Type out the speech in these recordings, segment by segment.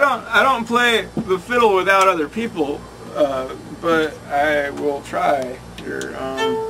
I don't I don't play the fiddle without other people, uh, but I will try here. Um,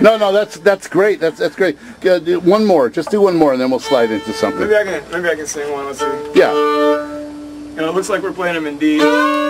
No, no, that's that's great. That's that's great. Uh, do one more. Just do one more, and then we'll slide into something. Maybe I can maybe I can sing one. Let's see. Yeah. You know, it looks like we're playing them in D.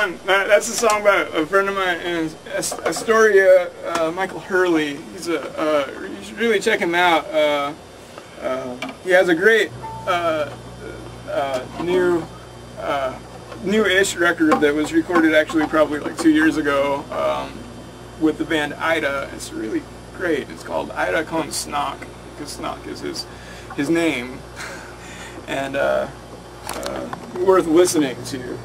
on. Uh, that's a song by a friend of mine in Ast- Astoria, uh, Michael Hurley. He's a. Uh, you should really check him out. Uh, uh, he has a great uh, uh, new, uh, new-ish record that was recorded actually probably like two years ago um, with the band Ida. It's really great. It's called Ida Con Snock because Snock is his his name, and uh, uh, worth listening to.